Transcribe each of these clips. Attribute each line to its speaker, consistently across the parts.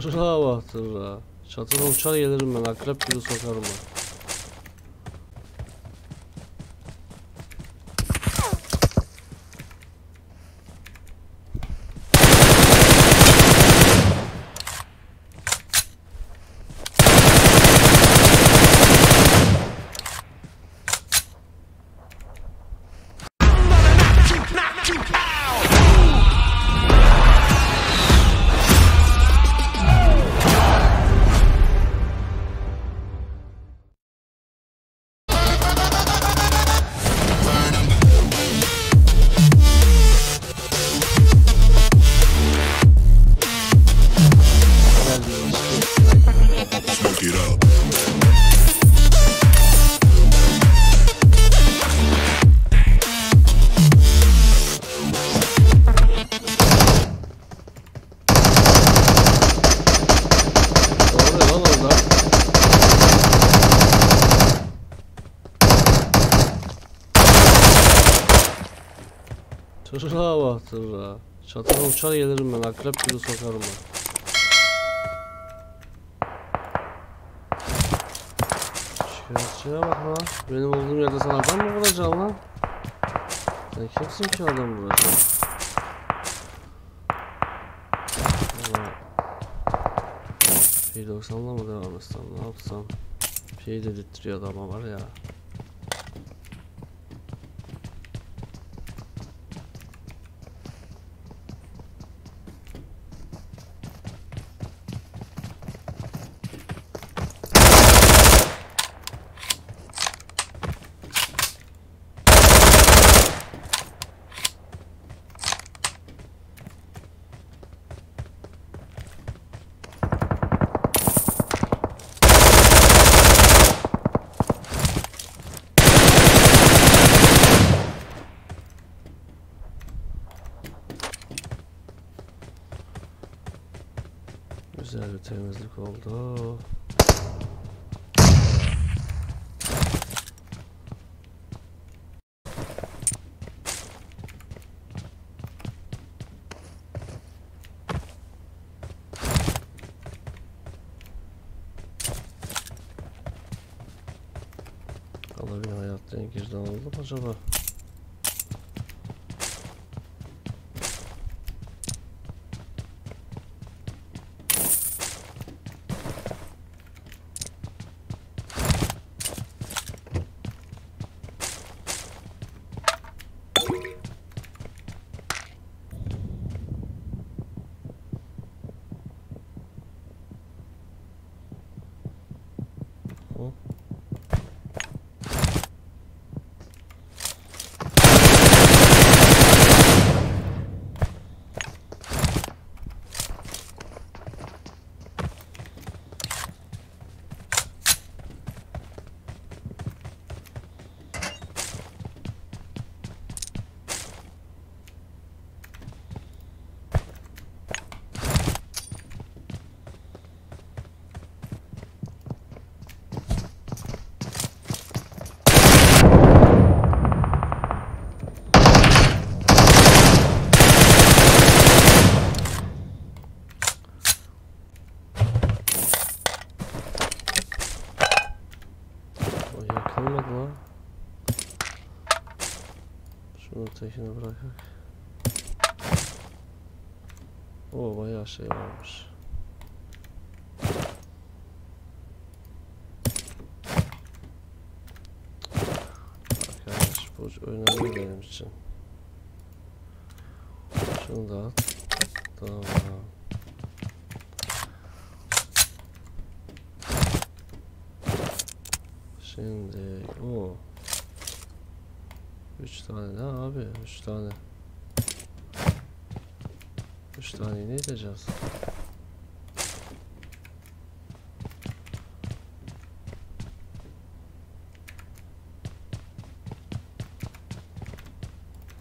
Speaker 1: Tırra bak. Çatıda uçar gelirim ben. Akrep gibi sokarım ben. Tırra. Çatıda uçar gelirim ben. Akrep gibi sokarım ben. Şikayetçiye bak lan. Benim olduğum yerde sen adam mı vuracaksın lan? Sen kimsin ki adam vuracaksın? Valla P90'la mı devam etsem ne yapsam Şey dedirtiyor adama var ya Güzel bir temizlik oldu Allah bir hayatta en girden oldu acaba? Hı? O yakılmadı lan. Şunu tekini bırakak. O bayağı şey varmış. Arkadaş bu önemli benim için. Şunu da at. Tamam. Şimdi o. Üç tane ne abi? Üç tane. Üç tane ne edeceğiz?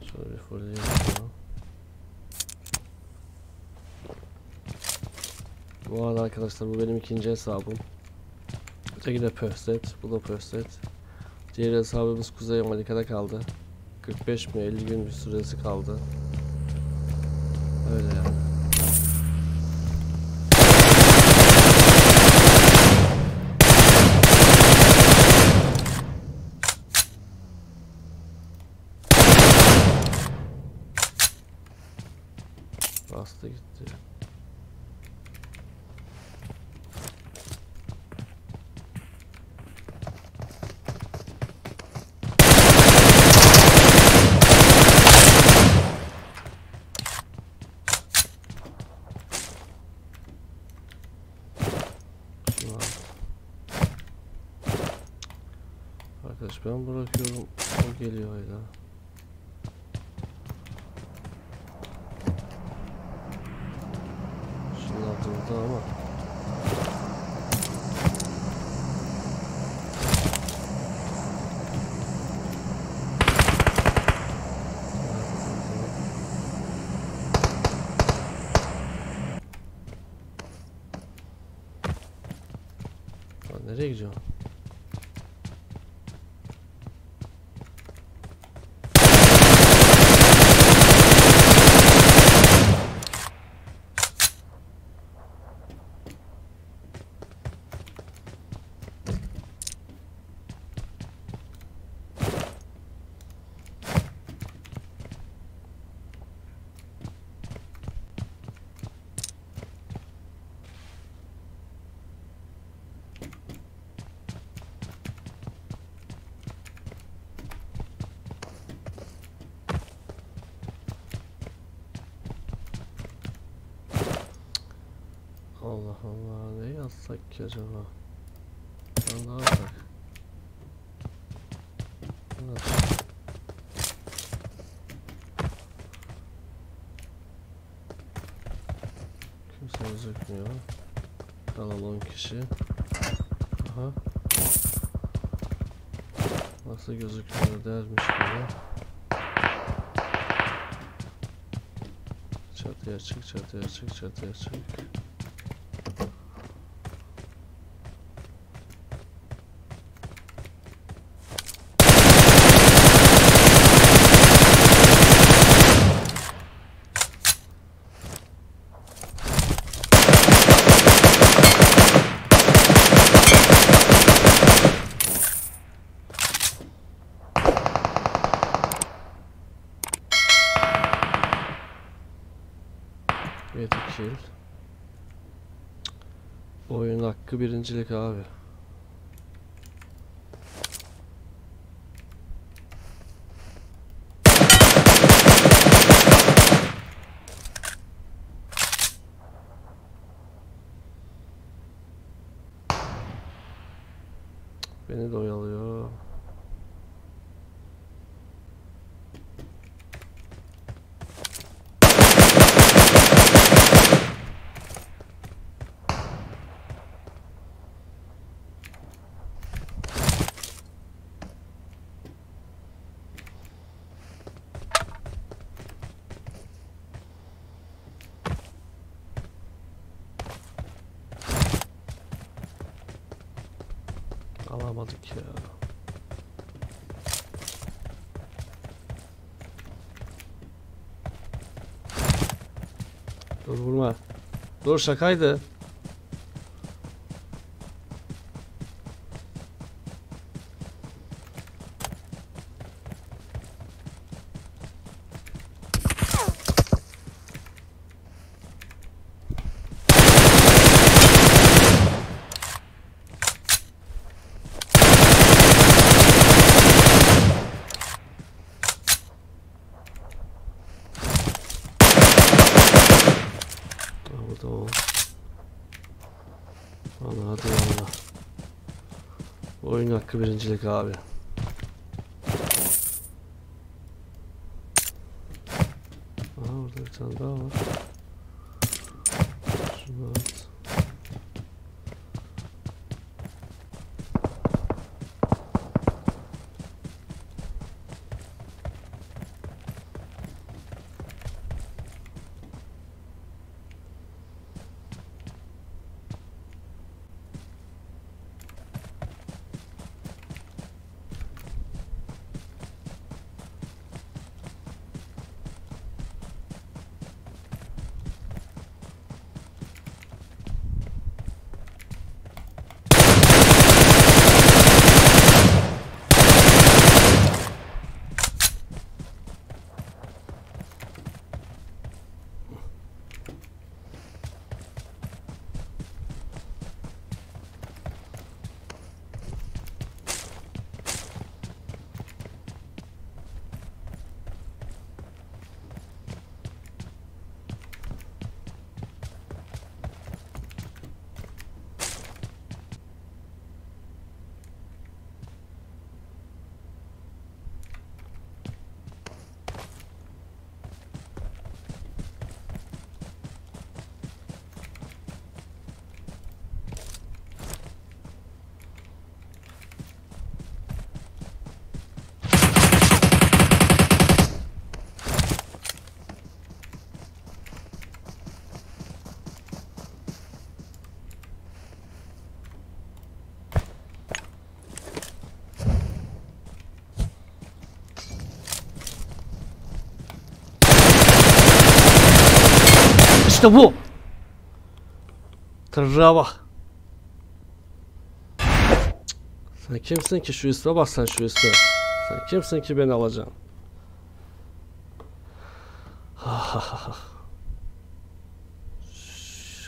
Speaker 1: Şöyle fulleyim şunu. Bu arada arkadaşlar bu benim ikinci hesabım. Öteki de Pöstet. Bu da Pöstet. Diğer hesabımız Kuzey Amerika'da kaldı. 45 mi 50 gün bir süresi kaldı. Öyle yani. Bastı gitti. Al. Arkadaş ben bırakıyorum. O geliyor hala. Şunlar durdu ama. Lan nereye Allah ne yazsak ki acaba? Ben bak. Evet. Kimse gözükmüyor. Kanal 10 kişi. Aha. Nasıl gözükmüyor dermiş gibi. Çatıya çık, çatıya çık, çatıya çık. Yedi kill. Oyun hakkı birincilik abi. Beni de oyalıyor. Alamadık ya. Dur vurma. Dur şakaydı. Ha, bu da o. Valla hadi valla. Oyun hakkı birincilik abi. Aha orada bir tane daha var. Şunu at. İşte bu. Tırrığa bak. Sen kimsin ki şu isme bak sen şu isme. Sen kimsin ki beni alacaksın?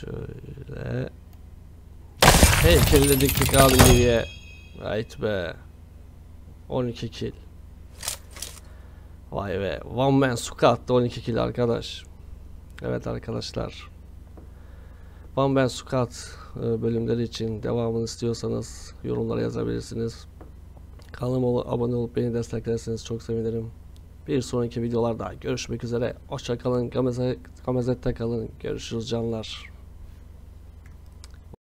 Speaker 1: Şöyle. Heykeli de diktik abi iyiye. Right be. 12 kill. Vay be. One man squat'ta 12 kill arkadaş. Evet arkadaşlar. One man squat e, bölümleri için devamını istiyorsanız yorumlara yazabilirsiniz. Kanalıma abone olup beni desteklerseniz çok sevinirim. Bir sonraki videolarda görüşmek üzere. Gameze, Gamezet'te kalın. Görüşürüz canlar.